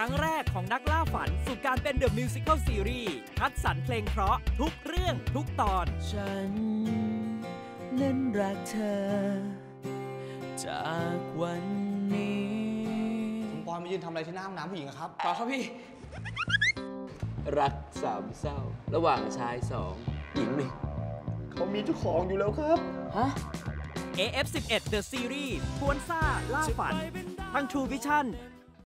ครั้งแรกของนักล่าฝันสู่การเป็นเดอะมิวสิควลซีรีส์คัดสรรเพลงเพราะทุกเรื่องทุกตอน ฉันนั้นรักเธอ จากวันนี้คุณปอยมายืนทำอะไรที่หน้าห้องน้ำผู้หญิงอะครับต่อครับพี่ รักสามเศร้า ระหว่างชายสองหญิงหนึ่งเขามีเจ้าของอยู่แล้วครับ ฮะ AF11 The Series ทวนซ่าล่าฝันทาง True Vision